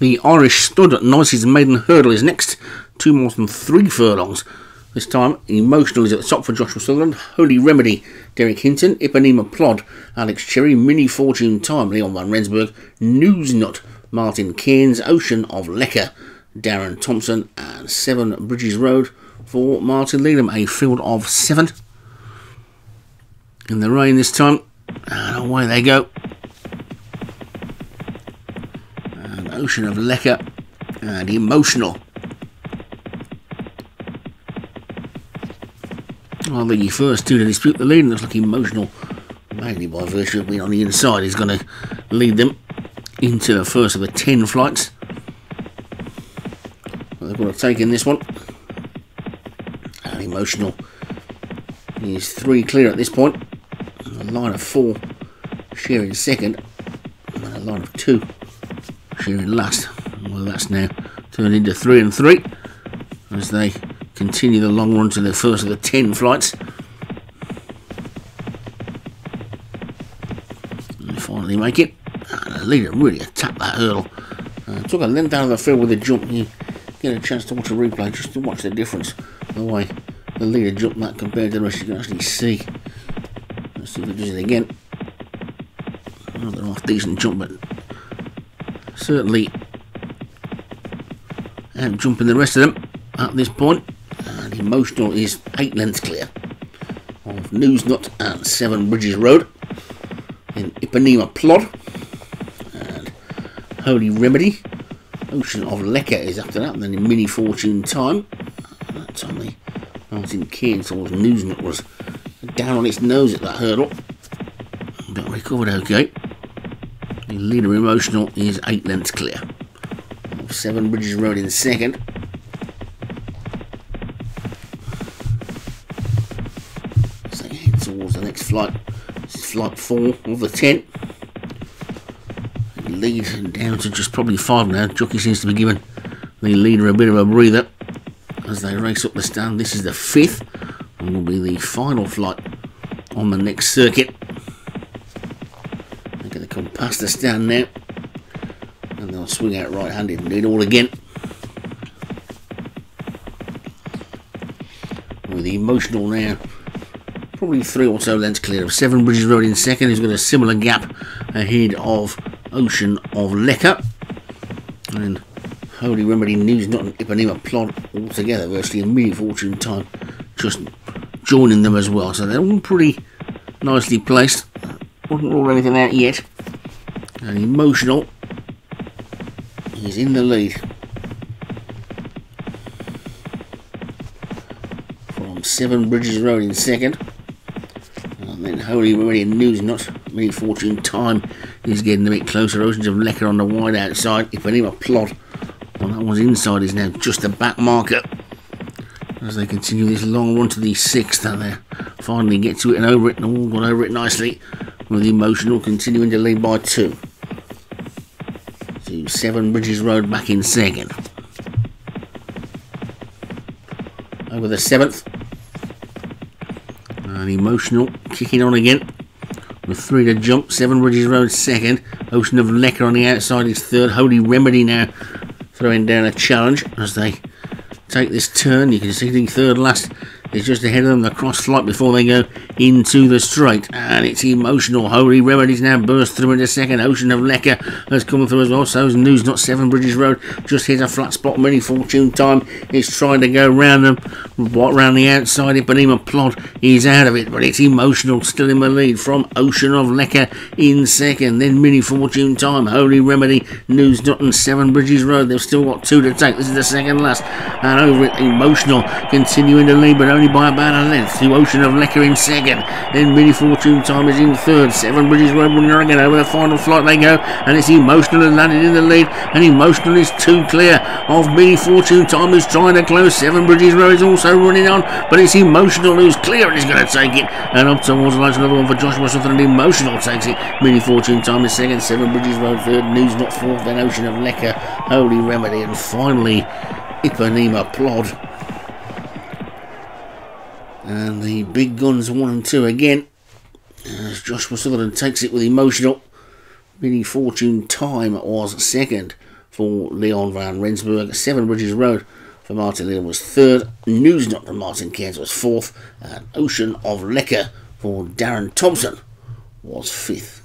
The Irish Stud Novices Maiden Hurdle is next. Two more than three furlongs. This time, Emotional is at the top for Joshua Sutherland. Holy Remedy, Derek Hinton. Ipanema Plod, Alex Cherry. Mini Fortune Time, Leon Van Rensburg. News Nut, Martin Cairns. Ocean of Lecker, Darren Thompson. And Seven Bridges Road for Martin Leadham. A field of seven. In the rain this time. And away they go. Ocean of liquor and eh, Emotional. Well, the first two to dispute the lead looks like Emotional, mainly by virtue of being on the inside, is going to lead them into the first of the ten flights. But they've got to take in this one. And Emotional is three clear at this point. A line of four sharing second, and a line of two sharing last. Well, that's now turned into three and three as they continue the long run to the first of the ten flights. And they finally make it. And the leader really attacked that hurdle. Uh, took a length of the field with a jump. You get a chance to watch a replay just to watch the difference. The way the leader jumped that compared to the rest you can actually see. Let's see if it does it again. Another half decent jump, but certainly and jumping the rest of them at this point. And Emotional is eight lengths clear of Newsnut and Seven Bridges Road in Ipanema Plod. And Holy Remedy, Ocean of Lecker is after that, and then in Mini Fortune Time. And that time the Martin Cairns towards Newsnut was down on its nose at that hurdle. But recovered okay. Leader Emotional is eight lengths clear. Seven Bridges Road in second. So head towards the next flight. This is flight four of the ten. Lead down to just probably five now. Jockey seems to be giving the leader a bit of a breather as they race up the stand. This is the fifth and will be the final flight on the next circuit. The stand now and they'll swing out right handed and do it all again. With the emotional now, probably three or so lengths clear of Seven Bridges Road in second, He's got a similar gap ahead of Ocean of Lecker. And Holy Remedy News, not an Ipanema Plod altogether, virtually a mini fortune time, just joining them as well. So they're all pretty nicely placed. Wouldn't rule anything out yet. And emotional He's in the lead. From Seven Bridges Road in second. And then Holy Remedy News, not Mini Fortune Time, is getting a bit closer. Oceans of Lecker on the wide outside. If any plot on that one's inside is now just the back marker. As they continue this long run to the sixth, and they finally get to it and over it, and all got over it nicely. With the emotional continuing to lead by two to Seven Bridges Road back in second. Over the seventh. And emotional kicking on again. With three to jump, Seven Bridges Road second. Ocean of Lecker on the outside is third. Holy Remedy now throwing down a challenge as they take this turn. You can see the third last is just ahead of them, the cross flight before they go into the straight. And it's emotional. Holy Remedies now burst through into second. Ocean of Lecker has come through as well. So is News, not Seven Bridges Road. Just hit a flat spot. Mini Fortune Time is trying to go round them. What round the outside? Ipanema Plod is out of it, but it's emotional. Still in the lead from Ocean of Lecker in second. Then Mini Fortune Time. Holy Remedy, News, not and Seven Bridges Road. They've still got two to take. This is the second last. And over it, emotional continuing to lead, but only by about a length to Ocean of Lecker in second. Then Mini Fortune Time is in third. Seven Bridges Road running again over the final flight they go, and it's Emotional and landed in the lead, and Emotional is too clear of Mini Fortune Time is trying to close. Seven Bridges Road is also running on, but it's Emotional who's clear and is going to take it. And up towards the another one for Joshua Sutherland. Emotional takes it. Mini Fortune Time is second. Seven Bridges Road third. News not fourth. Then Ocean of Lecker, Holy Remedy, and finally Ipanema Plod and the big guns one and two again. As Joshua Sutherland takes it with emotional. Mini Fortune Time was second for Leon van Rensburg. Seven Bridges Road for Martin Leon was third. News Not for Martin Cairns was fourth. And Ocean of Lecker for Darren Thompson was fifth.